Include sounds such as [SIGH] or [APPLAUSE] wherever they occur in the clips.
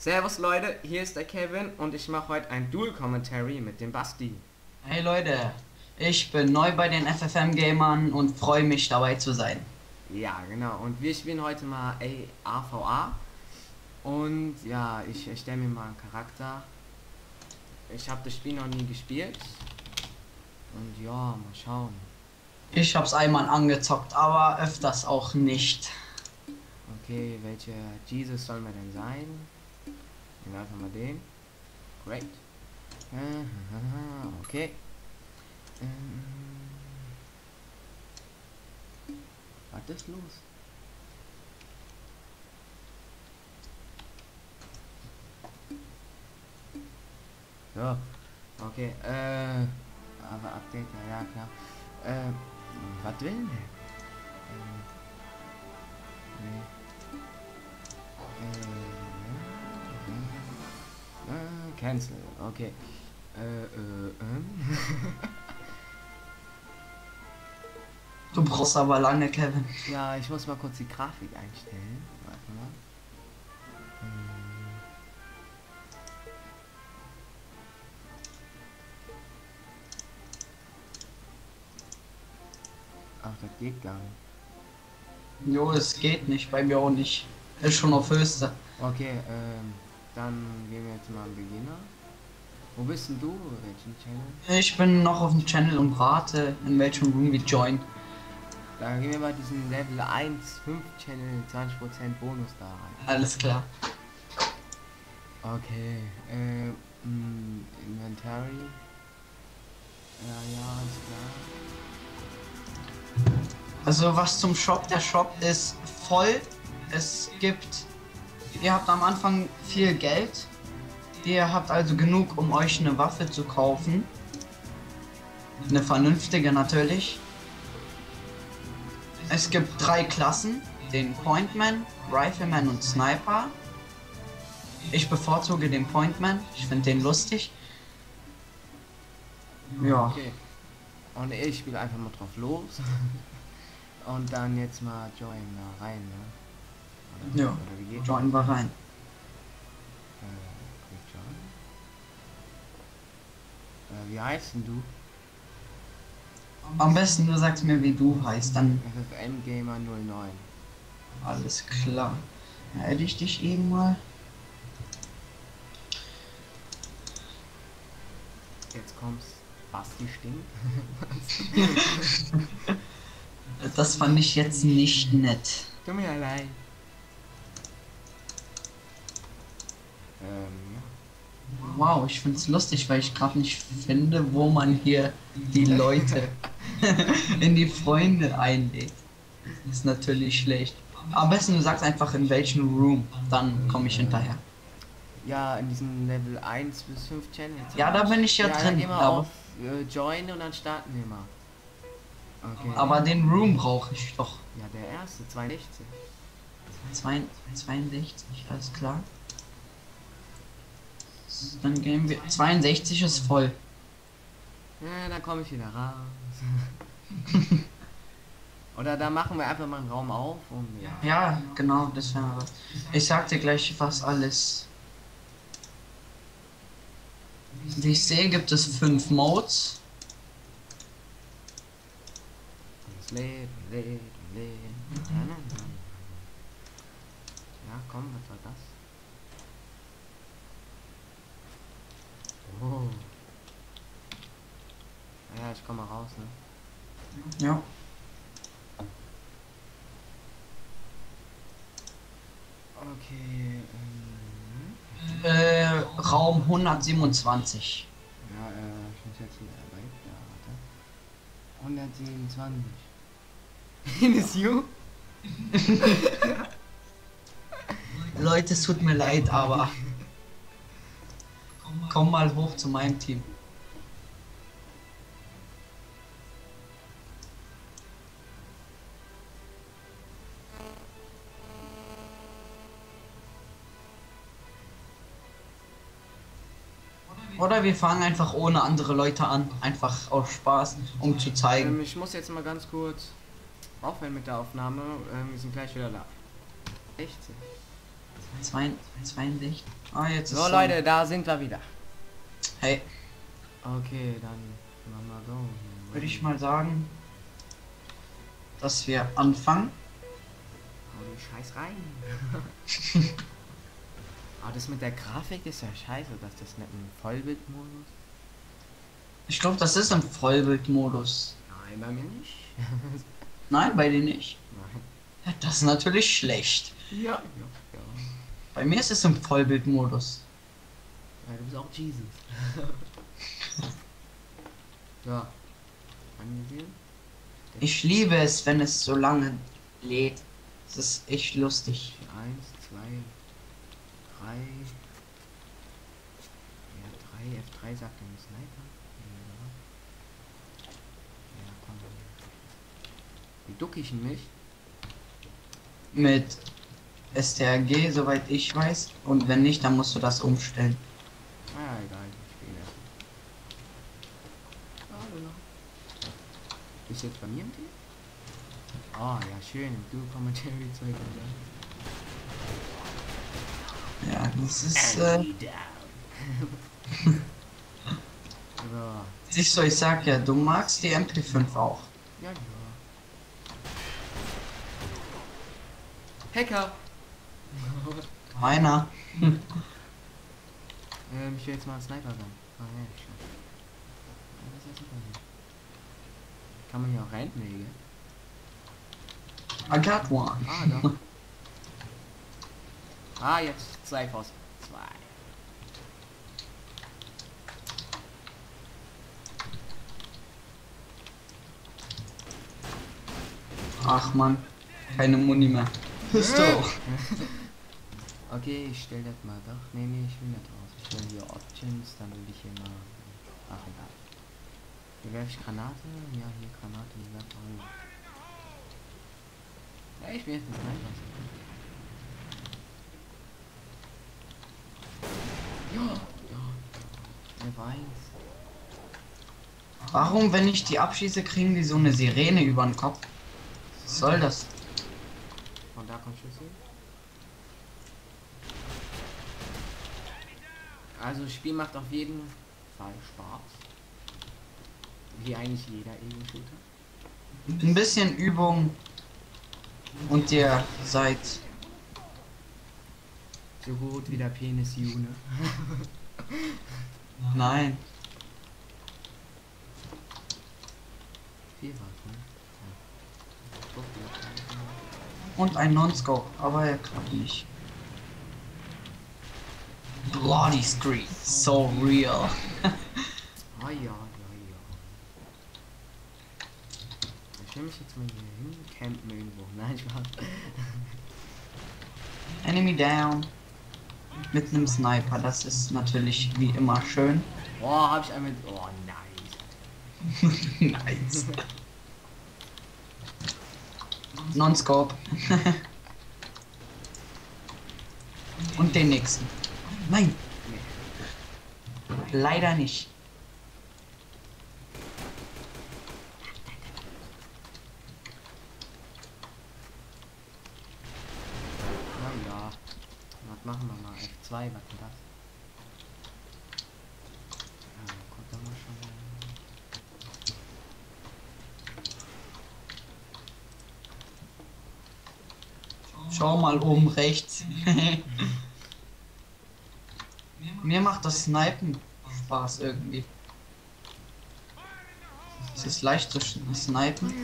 Servus Leute, hier ist der Kevin und ich mache heute ein Dual Commentary mit dem Basti. Hey Leute, ich bin neu bei den FFM Gamern und freue mich dabei zu sein. Ja, genau. Und wir spielen heute mal AVA. Und ja, ich erstelle mir mal einen Charakter. Ich habe das Spiel noch nie gespielt. Und ja, mal schauen. Ich hab's einmal angezockt, aber öfters auch nicht. Okay, welcher Jesus soll mir denn sein? Nehmen wir einfach mal den. Great. Okay. Ähm, was ist los? So, okay, äh, aber Update, ja, ja klar. Äh, was will der? Cancel, okay. Äh, äh, ähm. [LAUGHS] Du brauchst aber lange, Kevin. Ja, ich muss mal kurz die Grafik einstellen. Warte mal. Hm. Ach, das geht gar nicht. Jo, es geht nicht, bei mir auch nicht. Ist schon auf höchste. Okay, ähm, dann gehen wir jetzt mal am Beginner. Wo bist denn du? Welchen Channel? Ich bin noch auf dem Channel und warte, in welchem Room wir join. Da gehen wir mal diesen Level 1, 5 Channel, 20% Bonus da rein. Alles klar. Okay, äh, mh, Inventory. Ja, ja, alles klar. Also was zum Shop, der Shop ist voll. Es gibt, ihr habt am Anfang viel Geld. Ihr habt also genug, um euch eine Waffe zu kaufen. Eine vernünftige natürlich. Es gibt drei Klassen, den Pointman, Rifleman und Sniper. Ich bevorzuge den Pointman, ich finde den lustig. Ja, Okay. Und ich spiele einfach mal drauf los. [LAUGHS] Und dann jetzt mal Join da rein, ne? Ja. Oder wie geht join wir rein. Äh. Äh, wie heißt denn du? Am besten du sagst mir, wie du heißt, dann FFM Gamer 09. alles klar. Dann hätte ich dich eben mal. Jetzt kommt's. Basti stinkt. [LAUGHS] Das fand ich jetzt nicht nett. Tut mir leid. Ähm, ja. Wow, ich find's lustig, weil ich gerade nicht finde, wo man hier die Leute [LAUGHS] in die Freunde einlädt. Ist natürlich schlecht. Am besten du sagst einfach in welchem Room, dann komme ich hinterher. Ja, in diesem Level 1 bis 5 Channels. Ja, da bin ich ja, dann drin, wir aber, auf äh, Join und dann starten wir mal. Okay. aber den Room brauche ich doch. Ja, der erste, 62. Zwei- 62, alles klar. Dann gehen wir. 62 ist voll. Ja, dann komme ich wieder raus. [LAUGHS] Oder da machen wir einfach mal einen Raum auf und ja. Ja, genau, das wäre was. Ich sag dir gleich, was alles. Wie ich sehe, gibt es fünf Modes. Leben, Leben, Leben. Ja, na, na, na. ja, komm, was war das? Oh. Ja, ich komme mal raus, ne? Ja. Okay, ähm, Äh, Raum 127. ja, äh, ich muss jetzt hier weiter, warte. 127. [LAUGHS] Ines you? Leute, es tut mir leid, aber. Komm mal hoch zu meinem Team. Oder wir fangen einfach ohne andere Leute an, einfach aus Spaß, um zu zeigen. Ähm, ich muss jetzt mal ganz kurz aufhören mit der Aufnahme. Ähm, wir sind gleich wieder da. 60. Zwei- 62. Ah, jetzt ist So. Leute, da sind wir wieder. Hey, Okay, dann machen wir so. würde ich mal sagen, dass wir anfangen. Hau den Scheiß rein. Aber das mit der Grafik ist ja scheiße, dass das nicht im Vollbildmodus. Ich glaube, das ist im Vollbildmodus. Nein, bei mir nicht. Nein, bei dir nicht. Nein. Ja, Das ist natürlich schlecht. Ja, ja. Bei mir ist es im Vollbildmodus. Ja, du bist auch Jesus. [LAUGHS] ja. Angesehen? Ich liebe es, wenn es so lange lädt. Es ist echt lustig. Eins, zwei, drei. Ja, drei, F3 sagt ein Sniper. Ja, ja komm. Wie duck ich mich? Mit STRG, soweit ich weiß. Und wenn nicht, dann musst du das umstellen. Ah, ja, egal. Bist du jetzt bei mir im Team? Ah, ja, schön, im Dual-Commentary Zeug Ja, das ist. so. Äh, [LAUGHS] so, siehst du, ich sag ja, du magst die MP5 auch. ja, ja. Hacker! Meiner. ähm, ich will jetzt mal ein Sniper sein. Ah, ja. Kann man hier auch reinlegen? I got one. Ah, doch. [LAUGHS] ah, jetzt zwei Faust. Zwei. Ach man, keine Muni mehr. Ist doch. Okay, ich stell das mal doch. Nee, nee, ich will nicht raus. Ich will hier Options, dann will ich hier mal. Ach egal. Hier werfe ich Granate. Ja, hier Granate, die werfe ich. Ja, ich will jetzt nicht reinlassen. Ja, ja. Wer weiß. Warum, wenn ich die abschieße, kriegen die so eine Sirene über den Kopf? Was soll das? Schlüssel. Also das Spiel macht auf jeden Fall Spaß. Wie eigentlich jeder Ego-Shooter. Ein bisschen Übung und ihr seid. So gut wie der Penis June. Nein. Viel was, ne? Ja. Guck mal. Und ein Non-Scope, aber er klappt nicht. Bloody Screen, so real. [LAUGHS] Ah ja, ja, ja. Ich stelle mich jetzt mal hier hin, campen irgendwo. [LAUGHS] Nein, Spaß. Enemy down. Mit einem Sniper, das ist natürlich wie immer schön. Boah, hab ich einmal. Oh, nice. [LAUGHS] nice. Non-Scope. Und den nächsten. Nein, Nee. leider nicht. Na ja. Was machen wir mal? F2, was denn das? Ja, kommt da mal schon. Schau mal oben rechts. [LAUGHS] Mir macht das Snipen Spaß irgendwie. Es ist leicht zu snipen.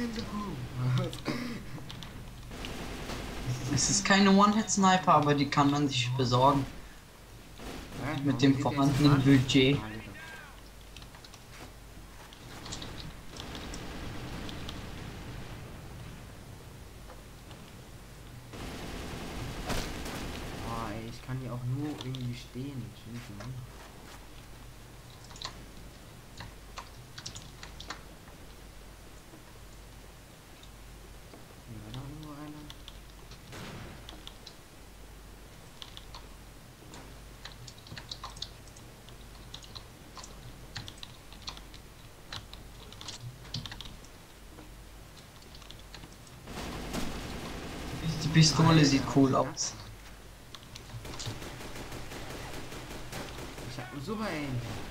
Es ist keine One-Hit-Sniper, aber die kann man sich besorgen. Mit dem vorhandenen an? Budget. Ah, geht doch. Boah, hier auch nur irgendwie stehen. Die Pistole sieht cool aus. Ich hab super Aim.